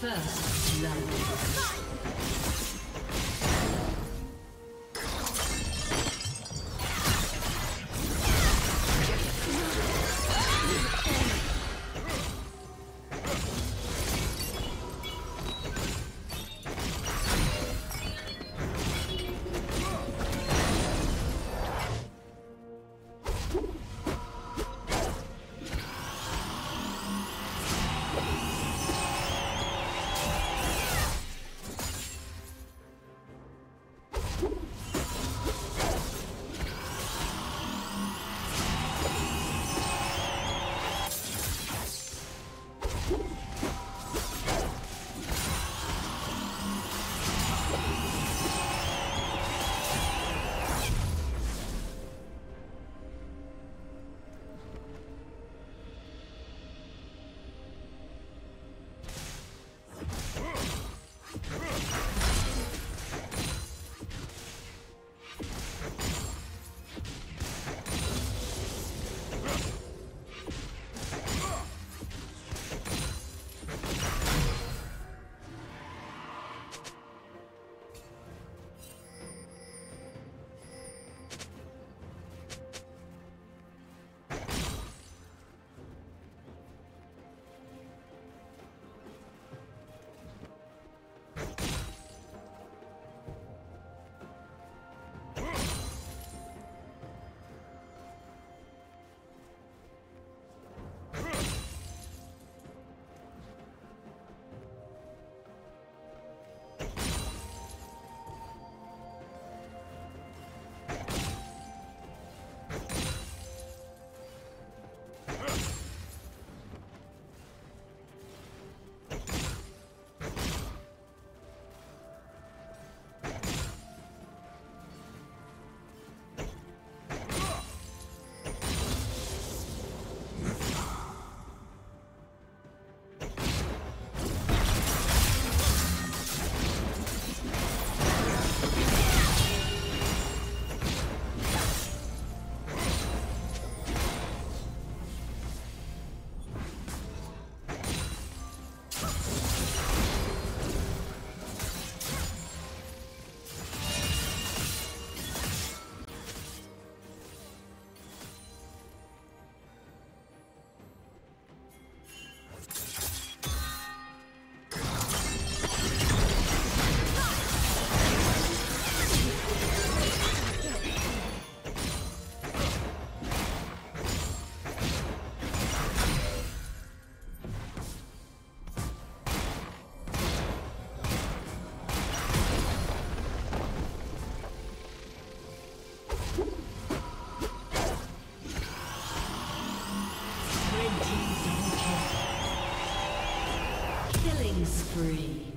First blood. Three.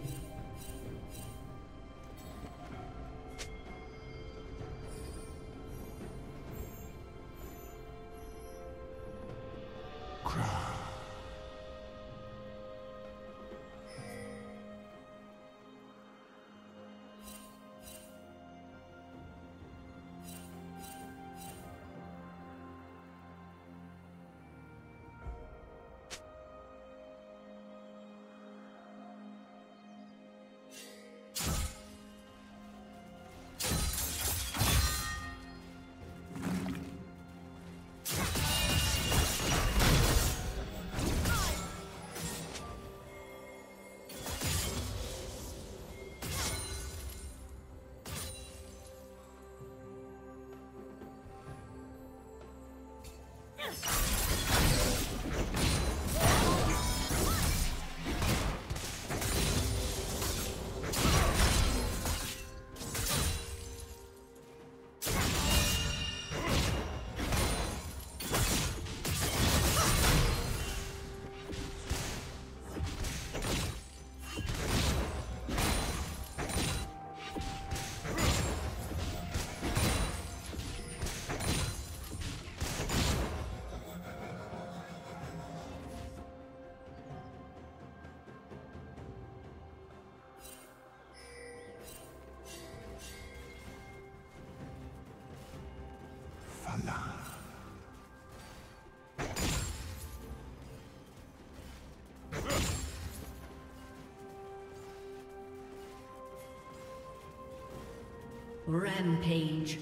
Rampage.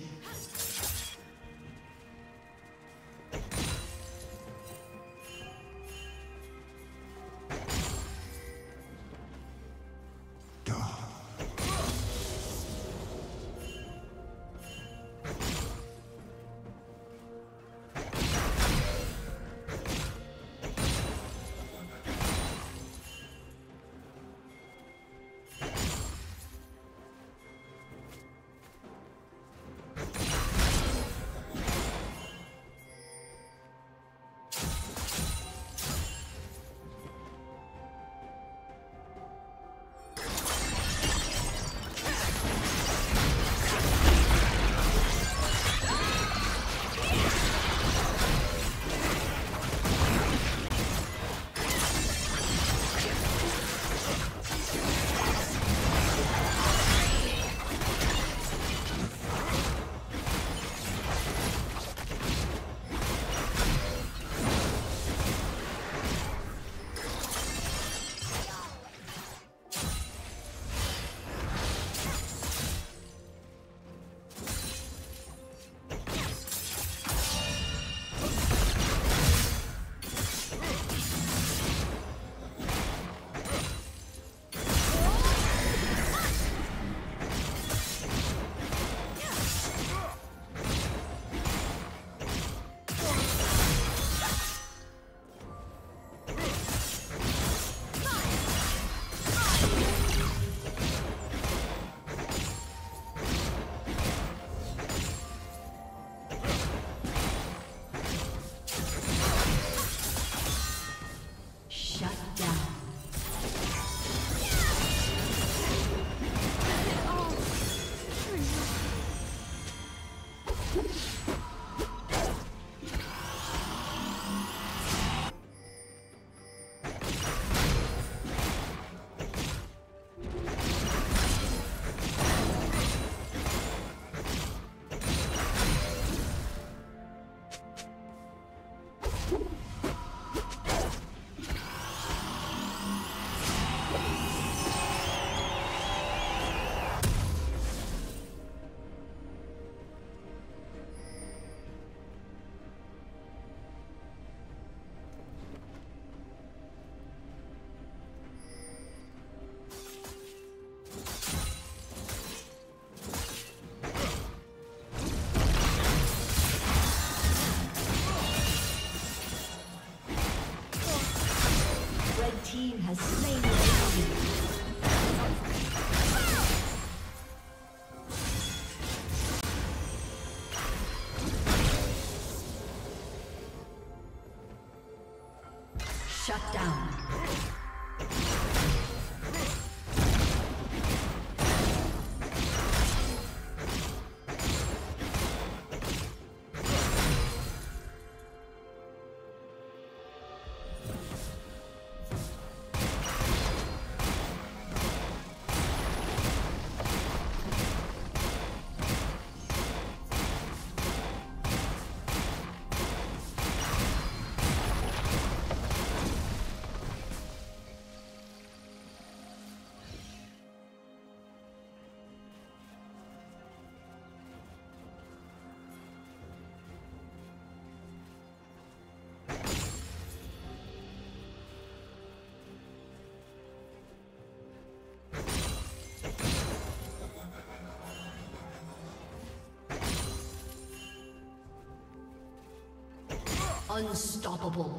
Shut Unstoppable.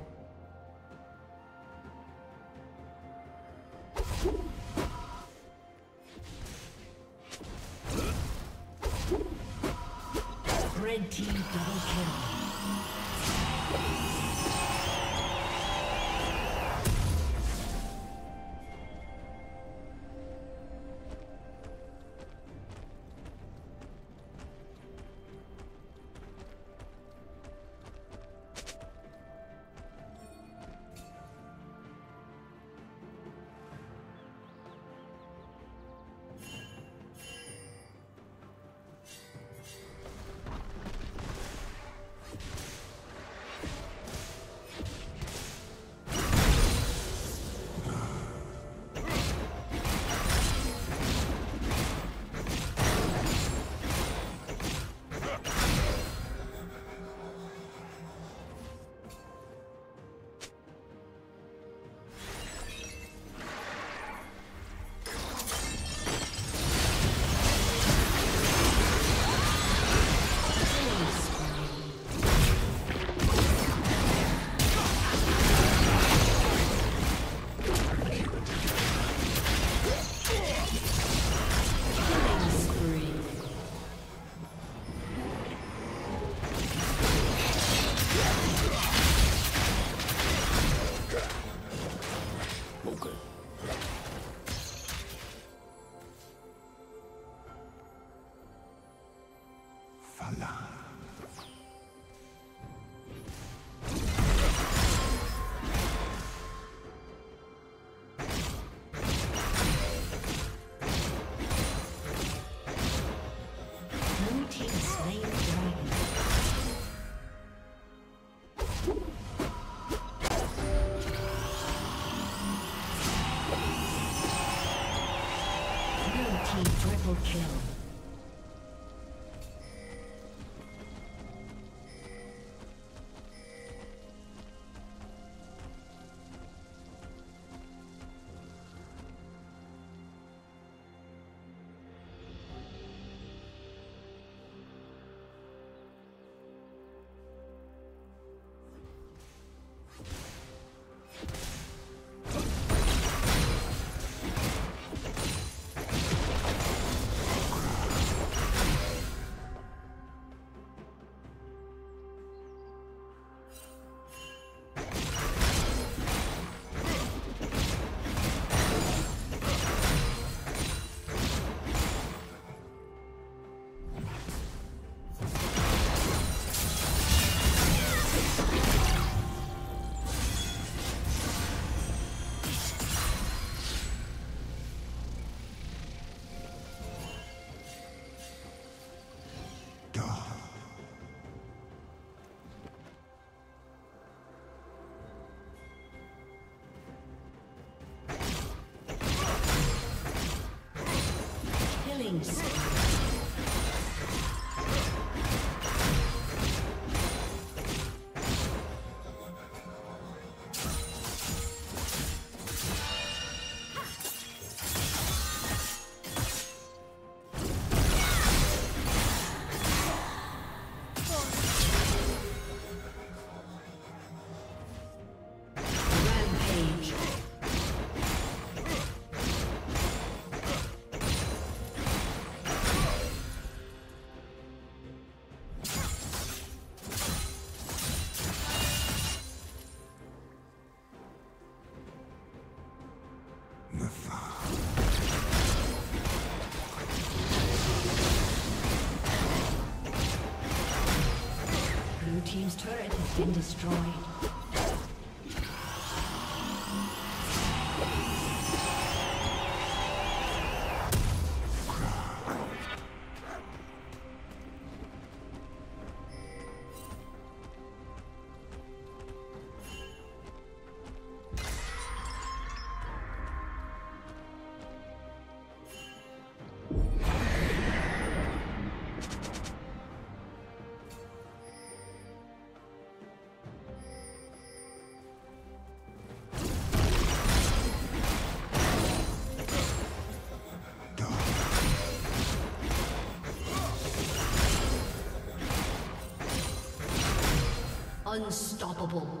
Triple kill. Been destroyed. Unstoppable.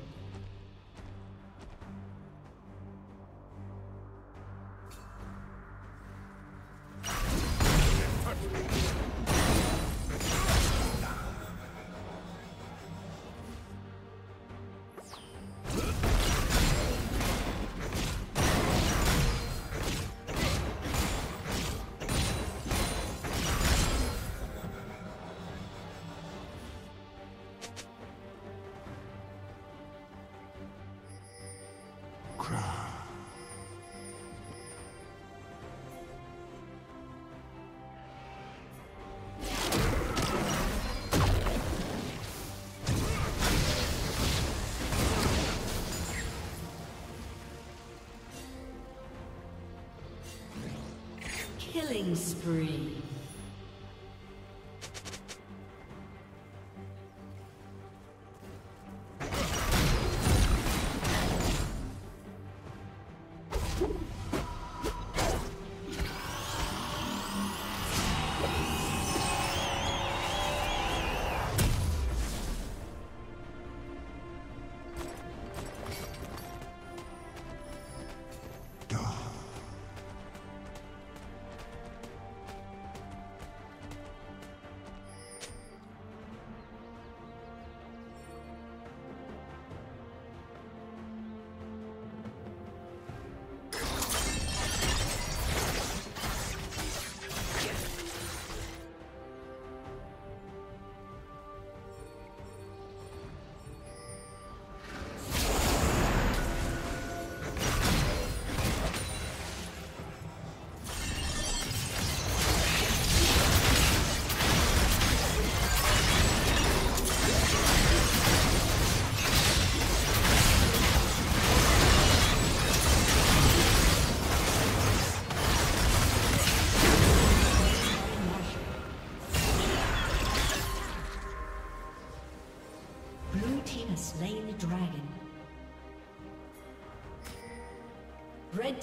Spree.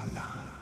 Alarm.